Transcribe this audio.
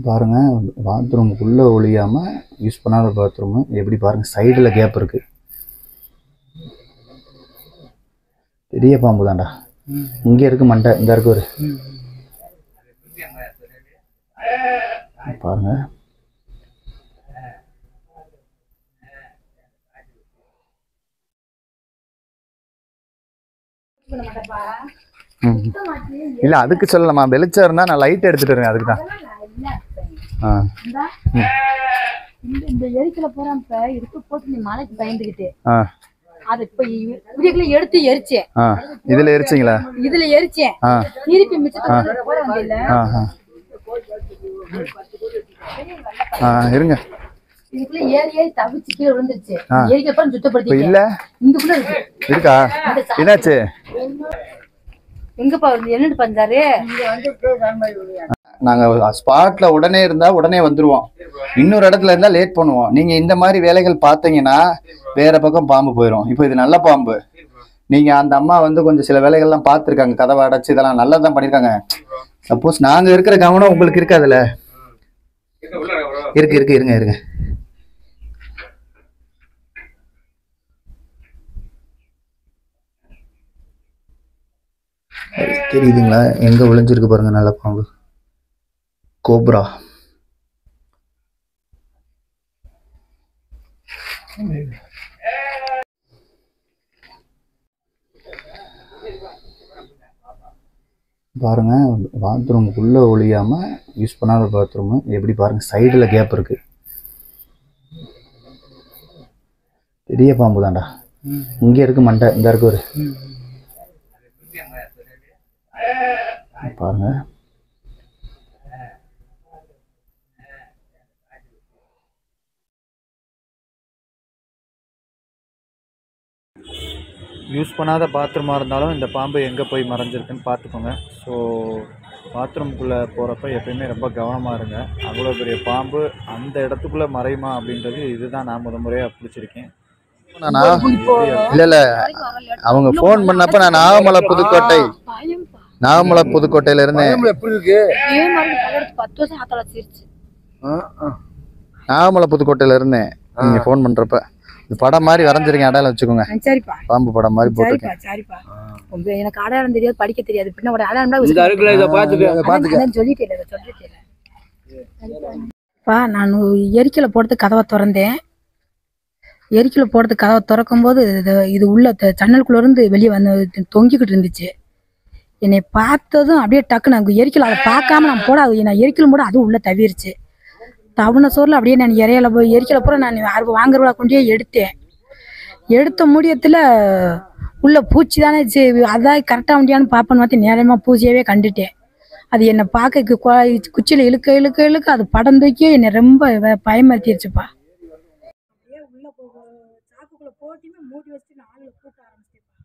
பாருங்க பாத்ரூம் உள்ள ஒழியாம யூஸ் பண்ணாத பாத்ரூம் எப்படி பாருங்க சைடுல கேப் இருக்கு. பெரிய பாம்பு தான்டா. இங்க இருக்கு மண்டை இந்த இருக்கு ஒரு. பாருங்க. இல்ல அதுக்கு சொல்லலாமா? வெளிச்சம் இருந்தா நான் லைட் எடுத்துட்டு வரேன் அதுக்கு தான் இந்த. இந்த எரிக்கல போறான் இப்ப இதுக்கு போட்டு நீ மலைக்கு பயந்துகிட்டு. அது இப்ப எடுத்து எரிச்சேன். இதுல எரிச்சிங்களா? இதுல எரிச்சேன். திருப்பி மிச்சத்தை போட இருங்க. இதுக்குள்ள ஏறி ஏறி தவிச்சு கீழே விழுந்துருச்சு. இப்போ சுத்தப்படுத்தி இல்ல. இந்துக்குள்ள இருக்கு. இருக்கா? என்னாச்சு? எங்கப்பா வருது? என்னட்டு பஞ்சாரு நாங்க ஸ்பாட்ல உடனே இருந்தா உடனே வந்துருவோம். இன்னொரு இடத்துல இருந்தா லேட் பண்ணுவோம். நீங்க இந்த மாதிரி வேலைகள் பார்த்தீங்கன்னா வேற பக்கம் பாம்பு போயிடும் இப்போ இது நல்ல பாம்பு. நீங்க அந்த அம்மா வந்து கொஞ்சம் சில வேலைகள்லாம் பார்த்துருக்காங்க. கதவை அடைச்சு இதெல்லாம் நல்லா தான் பண்ணிருக்காங்க. சப்போஸ் நாங்க இருக்கிற கவனம் உங்களுக்கு இருக்காதுல்ல? இருக்கு இருக்கு இருங்க இருங்க. தெரியுதுங்களா எங்க ஒளிஞ்சிருக்கு பாருங்க நல்ல பாம்பு. கோப்ரா. பாருங்க பாத்ரூம் உள்ள ஒழியாம யூஸ் பண்ணாத பாத்ரூம் எப்படி பாருங்க சைடுல கேப் இருக்கு. பெரிய பாம்பு தான்டா இங்க இருக்கு மண்டை இந்த இருக்கு ஒரு பாருங்க யூஸ் பண்ணாத பாத்ரூமாக இருந்தாலும் இந்த பாம்பு எங்கே போய் மறைஞ்சிருக்குன்னு பார்த்துக்கோங்க. ஸோ பாத்ரூம்குள்ளே போகிறப்ப எப்பயுமே ரொம்ப கவனமாக இருங்க. அவ்வளோ பெரிய பாம்பு அந்த இடத்துக்குள்ளே மறையுமா அப்படின்றது இதுதான் நான் முத முறையாக பிடிச்சிருக்கேன் இல்லை இல்லை. அவங்க ஃபோன் பண்ணப்ப நான் நாகமலை புதுக்கோட்டை. நாகமலை புதுக்கோட்டையில எப்படி இருக்கு? இதே பல்லெடுத்து பத்து வருஷம் நாகமலை புதுக்கோட்டையில இருந்தேன் நீங்க ஃபோன் பண்றப்ப இந்த படம் மாதிரி வரைஞ்சிருக்கேன் அடையாளம் வச்சுக்கோங்க. சரிப்பா பாம்பு படம் மாதிரி போட்டிருக்கேன் சரிப்பா எனக்கு அடையாளம் தெரியாது படிக்க தெரியாது. பின்ன ஒரு அடையாளம் இதை சொல்லிட்டேன் இதை சொல்லிட்டேன் பா நான் எரிக்கலை போடுறதுக்கு கதவை திறந்தேன். எரிக்கலை போடுறதுக்கு கதவை திறக்கும் போது இது இது உள்ள ஜன்னலுக்குள்ள இருந்து வெளியே வந்து தொங்கிக்கிட்டு இருந்துச்சு. என்னை பார்த்ததும் அப்படியே டக்குன்னு அங்கே எரிக்கலை அதை பார்க்காம நான் போட அது நான் எரிக்கலும் போட அதுவும் உள்ள தவிருச்சு. தவணை சோறில் அப்படியே நான் இறையில போய் எரிக்கலை பூரா நான் வாங்குறவளா கொண்டே எடுத்தேன். எடுத்த முடியத்தில் உள்ள பூச்சி தானே சரி அதான் கரெக்டாக முடியான்னு பார்ப்பேன்னு பார்த்து நேரமாக பூச்சியவே கண்டுட்டேன். அது என்னை பார்க்க குச்சியில் இழுக்க இழுக்க இழுக்க அது படம் தூக்கி என்னை ரொம்ப போட்டியுமே மூடி வச்சு ஆளுகளை கூட்ட ஆரம்பிச்சிட்டேன்